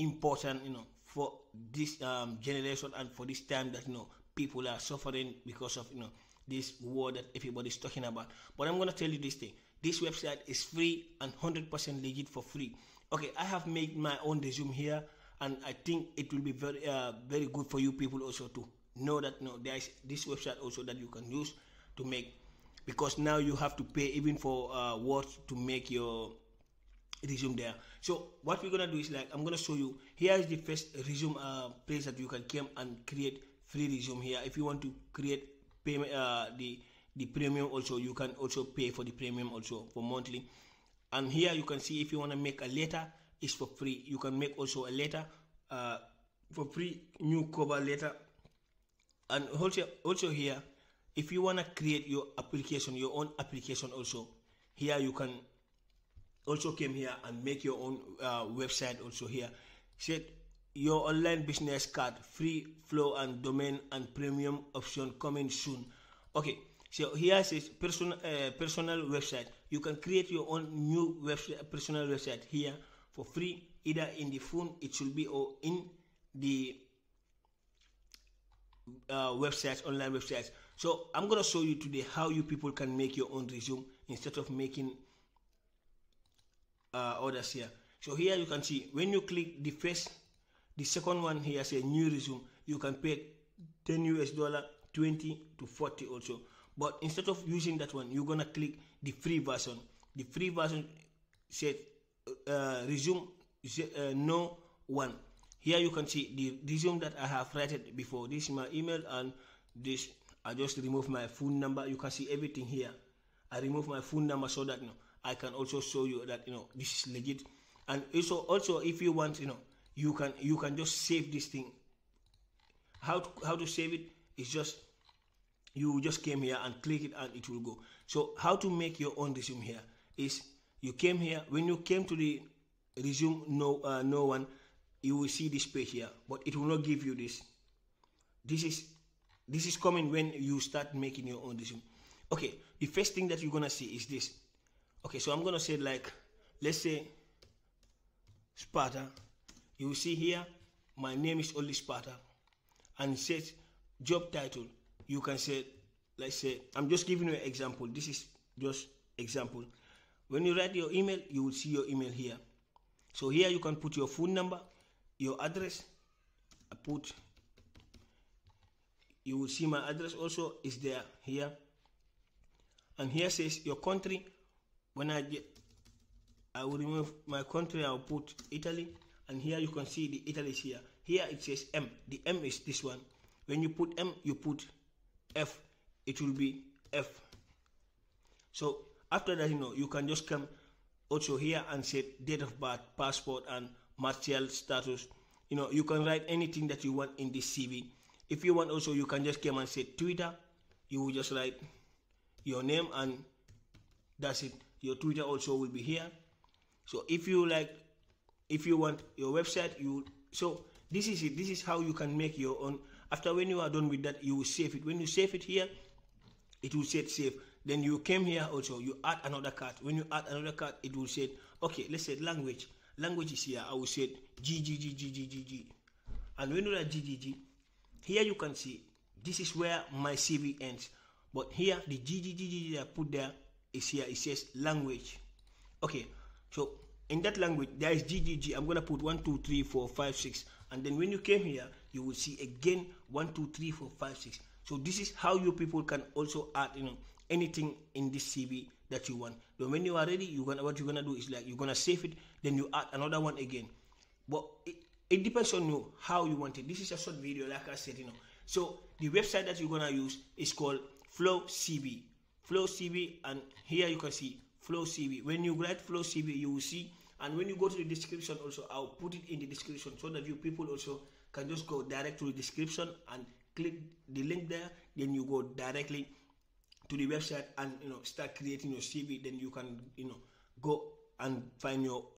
important you know for this um, generation and for this time that you know people are suffering because of you know this war that everybody's talking about. But i'm going to tell you this thing. This website is free and 100% legit for free. Okay i have made my own resume here and i think it will be very uh, very good for you people also to know that you know there is this website also that you can use to make. Because now you have to pay even for uh, words to make your resume there. So what we're gonna do is like i'm gonna show you here is the first resume uh, place that you can come and create free resume here. If you want to create payment uh, the the premium also you can also pay for the premium also for monthly. And here you can see if you want to make a letter it's for free. You can make also a letter uh, for free new cover letter. And also also here if you want to create your application your own application also here you can also came here and make your own uh, website also here. Said your online business card free flow and domain and premium option coming soon. Okay so here says personal uh, personal website. You can create your own new website personal website here for free either in the phone it should be or in the uh, websites online websites. So i'm going to show you today how you people can make your own resume instead of making uh, orders here. So here you can see when you click the first the second one here say new resume you can pay 10 us dollar 20 to 40 also. But instead of using that one you're gonna click the free version. The free version said uh, resume uh, no one. Here you can see the resume that i have written before. This is my email and this i just remove my phone number. You can see everything here. I remove my phone number so that know I can also show you that you know this is legit. And also also if you want you know you can you can just save this thing. How to, how to save it is just you just came here and click it and it will go. So how to make your own resume here is you came here. When you came to the resume no uh, no one you will see this page here but it will not give you this. This is this is coming when you start making your own resume. Okay the first thing that you're gonna see is this okay so i'm gonna say like let's say sparta. You will see here my name is only sparta. And it says job title. You can say let's say i'm just giving you an example. This is just example. When you write your email you will see your email here. So here you can put your phone number your address. I put you will see my address also is there here. And here says your country when I get I will remove my country I'll put Italy and here you can see the Italy is here. Here it says M. The M is this one. When you put M you put F. It will be F. So after that you know you can just come also here and set date of birth passport and marital status. You know you can write anything that you want in this CV if you want also you can just come and say Twitter. You will just write your name and that's it your twitter also will be here so if you like if you want your website you so this is it this is how you can make your own after when you are done with that you will save it when you save it here it will say save then you came here also you add another card when you add another card it will say okay let's say language language is here i will say g g g g g g g and when you write g g g here you can see this is where my cv ends but here the g g g g i put there is here it says language. Okay so in that language there is ggg i'm gonna put one two three four five six. And then when you came here you will see again one two three four five six. So this is how you people can also add you know anything in this cv that you want. Then when you are ready you gonna what you're gonna do is like you're gonna save it then you add another one again. But it, it depends on you how you want it. This is a short video like i said you know. So the website that you're gonna use is called flow cv flow cv and here you can see flow cv when you write flow cv you will see and when you go to the description also i'll put it in the description so that you people also can just go direct to the description and click the link there. Then you go directly to the website and you know start creating your cv then you can you know go and find your